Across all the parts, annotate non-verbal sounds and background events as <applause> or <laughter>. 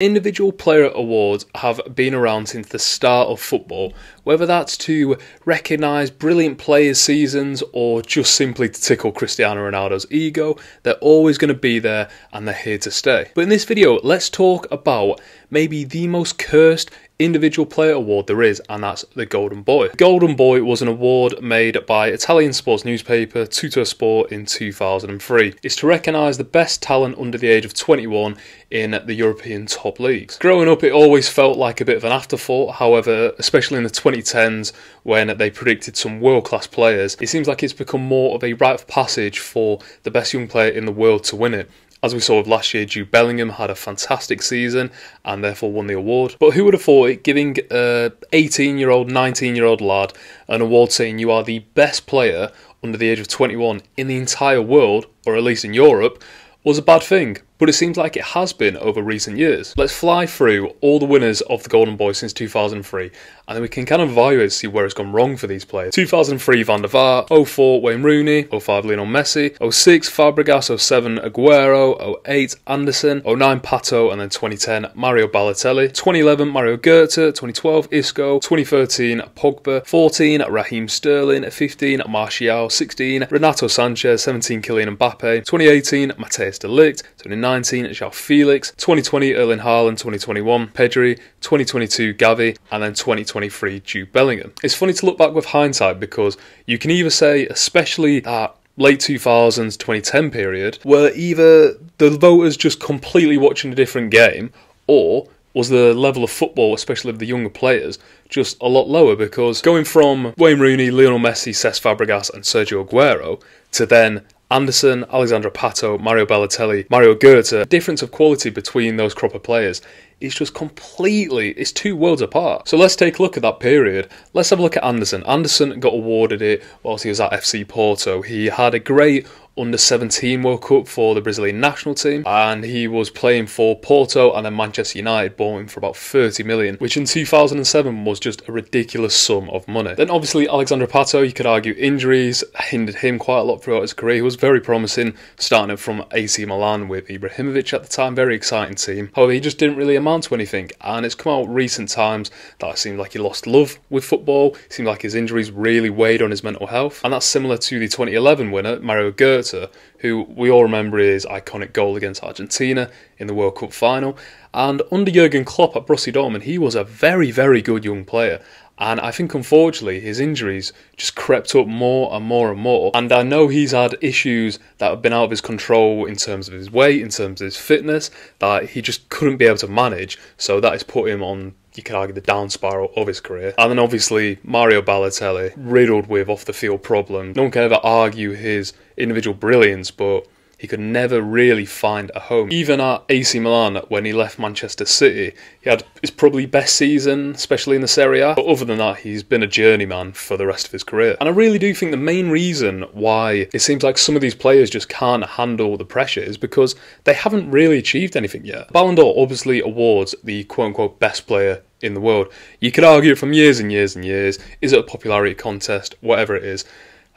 Individual player awards have been around since the start of football, whether that's to recognise brilliant players' seasons or just simply to tickle Cristiano Ronaldo's ego, they're always going to be there and they're here to stay. But in this video, let's talk about maybe the most cursed individual player award there is, and that's the Golden Boy. Golden Boy was an award made by Italian sports newspaper Tuttosport in 2003. It's to recognise the best talent under the age of 21 in the European top leagues. Growing up, it always felt like a bit of an afterthought. However, especially in the 2010s when they predicted some world class players, it seems like it's become more of a rite of passage for the best young player in the world to win it. As we saw with last year, Jude Bellingham had a fantastic season and therefore won the award. But who would have thought it giving a 18 year old, 19 year old lad an award saying you are the best player under the age of 21 in the entire world, or at least in Europe, was a bad thing? But it seems like it has been over recent years. Let's fly through all the winners of the Golden Boy since 2003, and then we can kind of evaluate see where it's gone wrong for these players. 2003 Van der Vaart, 04 Wayne Rooney, 05 Lionel Messi, 06 Fabregas, 07 Aguero, 08 Anderson, 09 Pato, and then 2010 Mario Balotelli, 2011 Mario Götze, 2012 Isco, 2013 Pogba, 14 Raheem Sterling, 15 Martial, 16 Renato Sanches, 17 Kylian Mbappe, 2018 Matthijs de Ligt, 29 2019, João Felix, 2020, Erling Haaland, 2021, Pedri, 2022, Gavi, and then 2023, Jude Bellingham. It's funny to look back with hindsight because you can either say, especially that late 2000s 2010 period where either the voters just completely watching a different game or was the level of football, especially of the younger players, just a lot lower because going from Wayne Rooney, Lionel Messi, Cesc Fabregas, and Sergio Aguero to then Anderson, Alexandre Pato, Mario Balotelli, Mario Götze—difference of quality between those crop of players is just completely, it's two worlds apart. So let's take a look at that period. Let's have a look at Anderson. Anderson got awarded it whilst he was at FC Porto. He had a great under 17 World Cup for the Brazilian national team, and he was playing for Porto and then Manchester United bought him for about 30 million, which in 2007 was just a ridiculous sum of money. Then obviously Alexandre Pato, you could argue injuries hindered him quite a lot throughout his career. He was very promising, starting from AC Milan with Ibrahimovic at the time, very exciting team. However, he just didn't really amount to anything, and it's come out recent times that it seemed like he lost love with football. It seemed like his injuries really weighed on his mental health, and that's similar to the 2011 winner Mario Götze who we all remember his iconic goal against Argentina in the World Cup final. And under Jurgen Klopp at Borussia Dortmund, he was a very, very good young player. And I think unfortunately his injuries just crept up more and more and more. And I know he's had issues that have been out of his control in terms of his weight, in terms of his fitness, that he just couldn't be able to manage. So that has put him on you could argue the down spiral of his career. And then obviously Mario Balotelli, riddled with off the field problems. No one can ever argue his individual brilliance, but he could never really find a home. Even at AC Milan, when he left Manchester City, he had his probably best season, especially in the Serie A. But other than that, he's been a journeyman for the rest of his career. And I really do think the main reason why it seems like some of these players just can't handle the pressure is because they haven't really achieved anything yet. Ballon d'Or obviously awards the quote unquote best player in the world. You could argue from years and years and years is it a popularity contest, whatever it is.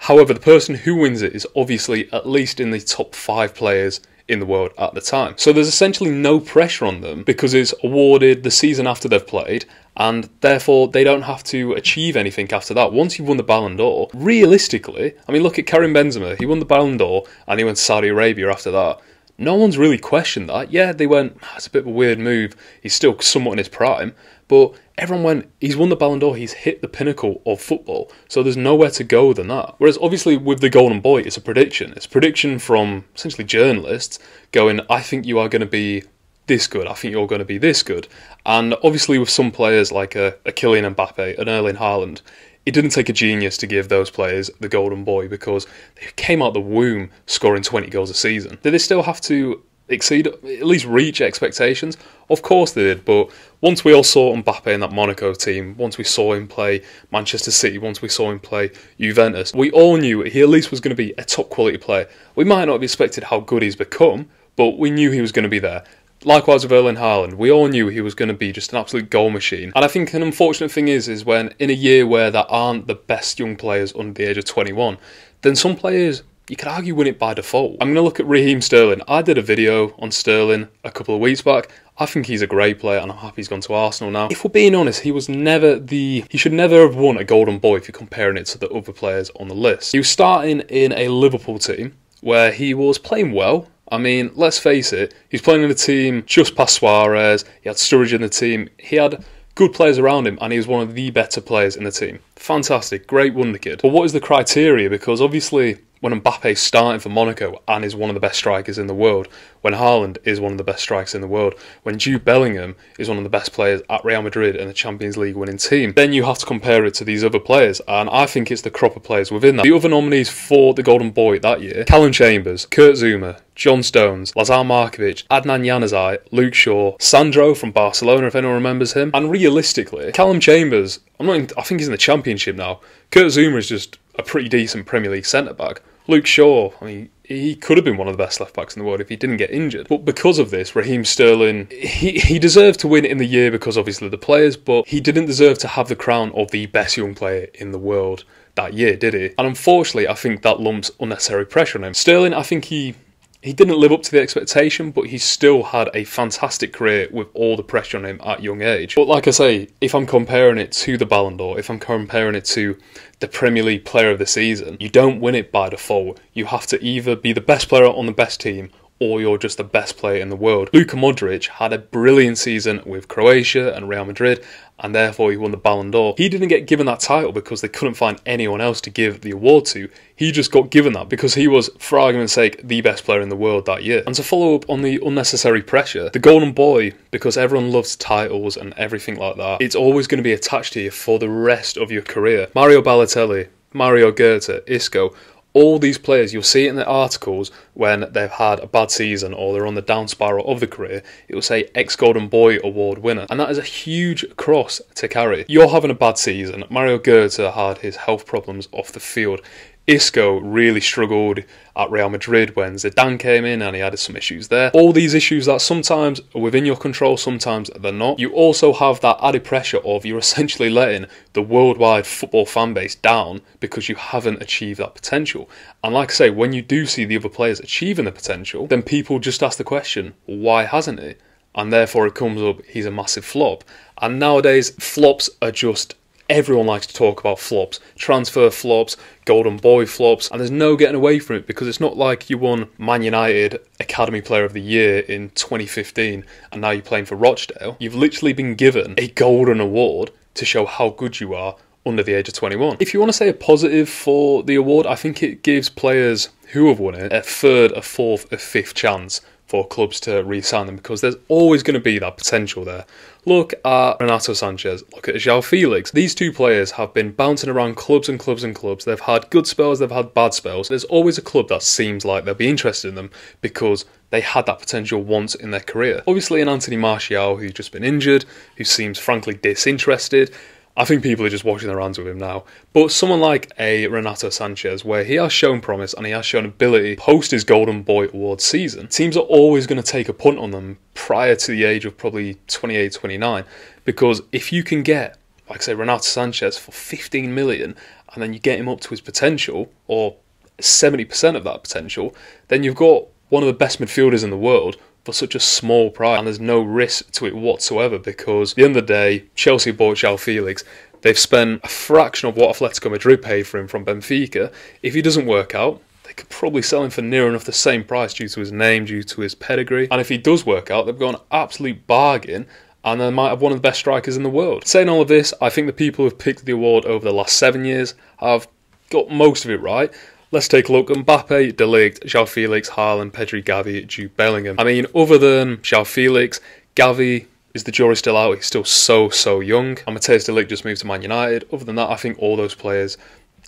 However, the person who wins it is obviously at least in the top five players in the world at the time. So there's essentially no pressure on them because it's awarded the season after they've played, and therefore they don't have to achieve anything after that. Once you've won the Ballon d'Or, realistically, I mean, look at Karim Benzema. He won the Ballon d'Or and he went to Saudi Arabia after that. No one's really questioned that. Yeah, they went, oh, it's a bit of a weird move. He's still somewhat in his prime. But everyone went, he's won the Ballon d'Or, he's hit the pinnacle of football, so there's nowhere to go than that. Whereas obviously with the Golden Boy, it's a prediction. It's a prediction from essentially journalists going, I think you are going to be this good, I think you're going to be this good. And obviously with some players like a, a Kylian Mbappe, an Erling Haaland, it didn't take a genius to give those players the golden boy because they came out the womb scoring 20 goals a season. Did they still have to exceed, at least reach expectations? Of course they did, but once we all saw Mbappe in that Monaco team, once we saw him play Manchester City, once we saw him play Juventus, we all knew he at least was going to be a top quality player. We might not have expected how good he's become, but we knew he was going to be there. Likewise with Erling Haaland, we all knew he was going to be just an absolute goal machine. And I think an unfortunate thing is, is when in a year where there aren't the best young players under the age of 21, then some players you could argue win it by default. I'm going to look at Raheem Sterling. I did a video on Sterling a couple of weeks back. I think he's a great player and I'm happy he's gone to Arsenal now. If we're being honest, he was never the. He should never have won a Golden Boy if you're comparing it to the other players on the list. He was starting in a Liverpool team where he was playing well. I mean, let's face it, he's playing in a team just past Suarez. He had Sturridge in the team. He had good players around him, and he was one of the better players in the team. Fantastic, great wonder kid. But what is the criteria? Because obviously, when Mbappe's starting for Monaco and is one of the best strikers in the world, when Haaland is one of the best strikers in the world, when Jude Bellingham is one of the best players at Real Madrid and the Champions League winning team, then you have to compare it to these other players, and I think it's the crop of players within that. The other nominees for the Golden Boy that year, Callum Chambers, Kurt Zouma, John Stones, Lazar Markovic, Adnan Januzaj, Luke Shaw, Sandro from Barcelona, if anyone remembers him. And realistically, Callum Chambers, I'm not. I think he's in the Championship now. Kurt Zouma is just a pretty decent Premier League centre back. Luke Shaw, I mean, he could have been one of the best left backs in the world if he didn't get injured. But because of this, Raheem Sterling, he, he deserved to win in the year because obviously the players, but he didn't deserve to have the crown of the best young player in the world that year, did he? And unfortunately, I think that lumps unnecessary pressure on him. Sterling, I think he he didn't live up to the expectation, but he still had a fantastic career with all the pressure on him at young age. But like I say, if I'm comparing it to the Ballon d'Or, if I'm comparing it to the Premier League player of the season, you don't win it by default. You have to either be the best player on the best team or you're just the best player in the world. Luka Modric had a brilliant season with Croatia and Real Madrid, and therefore he won the Ballon d'Or. He didn't get given that title because they couldn't find anyone else to give the award to. He just got given that because he was, for argument's sake, the best player in the world that year. And to follow up on the unnecessary pressure, the Golden Boy, because everyone loves titles and everything like that, it's always going to be attached to you for the rest of your career. Mario Balotelli, Mario Götze, Isco, all these players, you'll see it in the articles when they've had a bad season or they're on the down spiral of the career, it will say ex Golden Boy Award winner. And that is a huge cross to carry. You're having a bad season. Mario Götze had his health problems off the field. Isco really struggled at Real Madrid when Zidane came in and he had some issues there. All these issues that sometimes are within your control, sometimes they're not. You also have that added pressure of you're <laughs> essentially letting the worldwide football fan base down because you haven't achieved that potential. And like I say, when you do see the other players achieving the potential, then people just ask the question, why hasn't he? And therefore it comes up, he's a massive flop. And nowadays, flops are just everyone likes to talk about flops, transfer flops, golden boy flops, and there's no getting away from it because it's not like you won Man United Academy Player of the Year in 2015 and now you're playing for Rochdale. You've literally been given a golden award to show how good you are under the age of 21. If you want to say a positive for the award, I think it gives players who have won it a third, a fourth, a fifth chance for clubs to re-sign them because there's always going to be that potential there. Look at Renato Sanches, look at João Felix. These two players have been bouncing around clubs and clubs and clubs. They've had good spells, they've had bad spells. There's always a club that seems like they'll be interested in them because they had that potential once in their career. Obviously, an Anthony Martial who's just been injured, who seems frankly disinterested, I think people are just washing their hands with him now. But someone like a Renato Sanches, where he has shown promise and he has shown ability post his Golden Boy Award season, teams are always going to take a punt on them prior to the age of probably 28, 29. Because if you can get, like say, Renato Sanches for 15 million and then you get him up to his potential, or 70% of that potential, then you've got one of the best midfielders in the world for such a small price, and there's no risk to it whatsoever because at the end of the day, Chelsea bought João Felix. They've spent a fraction of what Atletico Madrid paid for him from Benfica. If he doesn't work out, they could probably sell him for near enough the same price due to his name, due to his pedigree. And if he does work out, they've got an absolute bargain and they might have one of the best strikers in the world. Saying all of this, I think the people who've picked the award over the last seven years have got most of it right. Let's take a look. Mbappe, De Ligt, João Felix, Haaland, Pedri, Gavi, Jude Bellingham. I mean, other than João Felix, Gavi is the jury still out? He's still so, so young. And Matthijs De Ligt just moved to Man United. Other than that, I think all those players,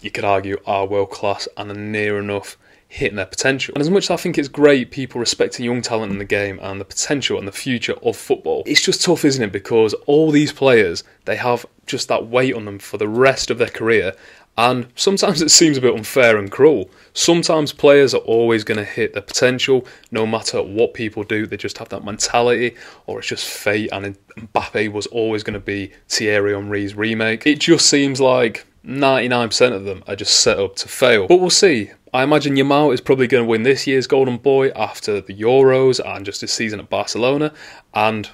you could argue, are world class and are near enough hitting their potential. And as much as I think it's great people respecting young talent in the game and the potential and the future of football, it's just tough, isn't it? Because all these players, they have just that weight on them for the rest of their career and sometimes it seems a bit unfair and cruel. Sometimes players are always going to hit their potential no matter what people do. They just have that mentality, or it's just fate. And Mbappe was always going to be Thierry Henry's remake. It just seems like 99% of them are just set up to fail. But we'll see. I imagine Yamal is probably going to win this year's Golden Boy after the Euros and just his season at Barcelona. And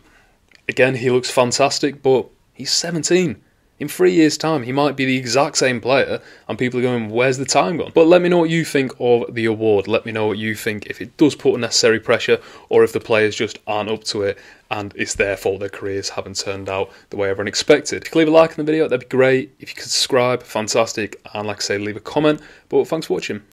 again, he looks fantastic, but he's 17. In three years' time, he might be the exact same player, and people are going, Where's the time gone? But let me know what you think of the award. Let me know what you think if it does put unnecessary pressure or if the players just aren't up to it and it's their fault their careers haven't turned out the way everyone expected. If you leave a like on the video, that'd be great. If you could subscribe, fantastic. And like I say, leave a comment. But thanks for watching.